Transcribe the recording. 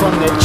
from the